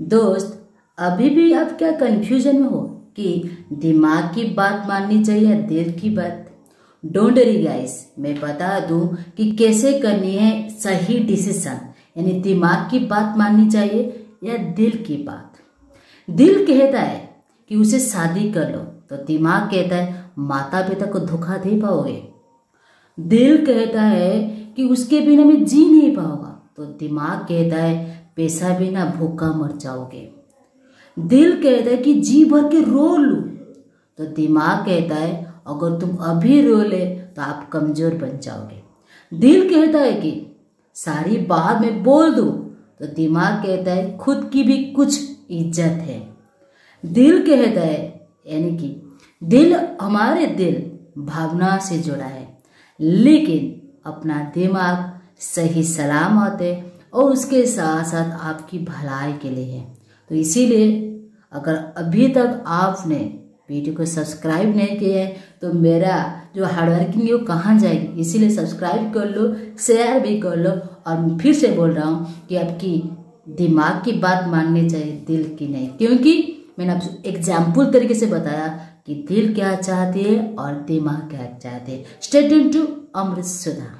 दोस्त, अभी भी आप क्या कंफ्यूजन में हो कि दिमाग की बात माननी चाहिए या दिल की बात? डोंट वरी गाइस मैं बता दूँ कि कैसे करनी है सही डिसीज़न यानी दिमाग की बात माननी चाहिए या दिल की बात? दिल कहता है कि उसे शादी कर लो तो दिमाग कहता है माता पिता को धोखा दे पाओगे। दिल कहता है कि उसके बिना मैं जी नहीं पाऊँगा तो दिमाग कहता है पैसा बिना भूखा मर जाओगे। दिल कहता है कि जी भर के रो लू। तो दिमाग कहता है, अगर तुम अभी रो ले तो आप कमज़ोर बन जाओगे। दिल कहता है कि सारी बात में बोल दू तो दिमाग कहता है, खुद की भी कुछ इज़्ज़त है। दिल कहता है, यानी कि दिल हमारे दिल भावना से जुड़ा है, लेकिन अपना दिमाग सही सलामत है और उसके साथ साथ आपकी भलाई के लिए है। तो इसीलिए अगर अभी तक आपने वीडियो को सब्सक्राइब नहीं किया है तो मेरा जो हार्डवर्किंग है वो कहाँ जाएगी? इसीलिए सब्सक्राइब कर लो शेयर भी कर लो और फिर से बोल रहा हूँ कि आपकी दिमाग की बात माननी चाहिए, दिल की नहीं। क्योंकि मैंने आपको एग्ज़ाम्पल तरीके से बताया कि दिल क्या चाहती है और दिमाग क्या चाहते हैं। State to Amrit Sudha